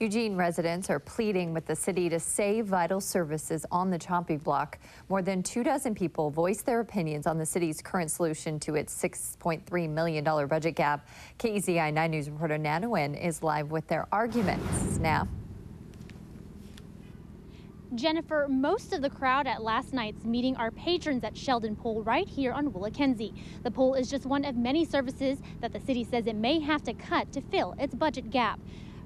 Eugene residents are pleading with the city to save vital services on the chopping block. More than two dozen people voiced their opinions on the city's current solution to its $6.3 million budget gap. KEZI 9 News reporter Nana Nguyen is live with their arguments. Now. Jennifer, most of the crowd at last night's meeting are patrons at Sheldon Pool right here on Willakenzie. The pool is just one of many services that the city says it may have to cut to fill its budget gap.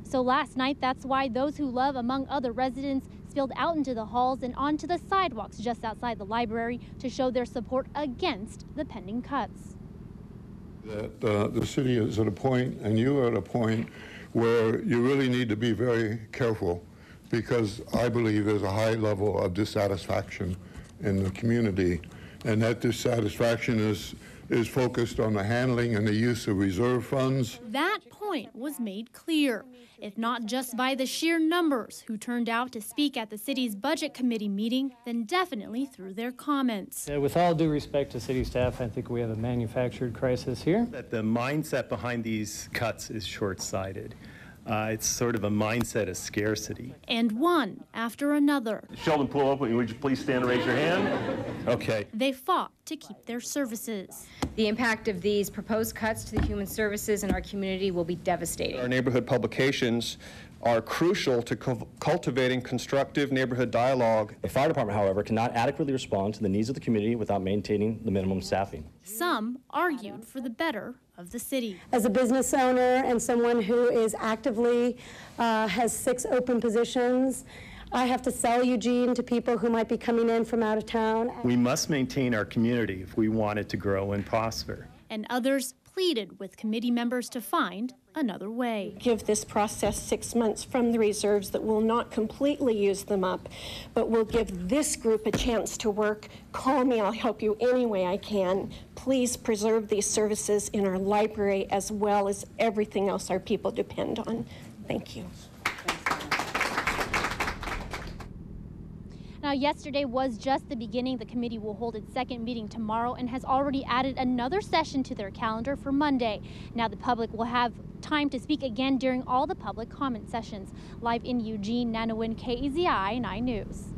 So last night, that's why those who love, among other residents, spilled out into the halls and onto the sidewalks just outside the library to show their support against the pending cuts. That uh, the city is at a point, and you are at a point, where you really need to be very careful because I believe there's a high level of dissatisfaction in the community, and that dissatisfaction is is focused on the handling and the use of reserve funds. That point was made clear, if not just by the sheer numbers who turned out to speak at the city's budget committee meeting, then definitely through their comments. Yeah, with all due respect to city staff, I think we have a manufactured crisis here. That the mindset behind these cuts is short sighted. Uh, it's sort of a mindset of scarcity. And one after another. Sheldon pull up. Would you please stand and raise your hand? Okay. They fought to keep their services. The impact of these proposed cuts to the human services in our community will be devastating. Our neighborhood publications are crucial to cultivating constructive neighborhood dialogue. The fire department, however, cannot adequately respond to the needs of the community without maintaining the minimum staffing. Some argued for the better of the city. As a business owner and someone who is actively uh, has six open positions, I have to sell Eugene to people who might be coming in from out of town. We must maintain our community if we want it to grow and prosper. And others pleaded with committee members to find another way. Give this process six months from the reserves that will not completely use them up, but will give this group a chance to work. Call me, I'll help you any way I can. Please preserve these services in our library as well as everything else our people depend on. Thank you. Yesterday was just the beginning. The committee will hold its second meeting tomorrow and has already added another session to their calendar for Monday. Now, the public will have time to speak again during all the public comment sessions. Live in Eugene, Nana Nguyen, KEZI 9 News.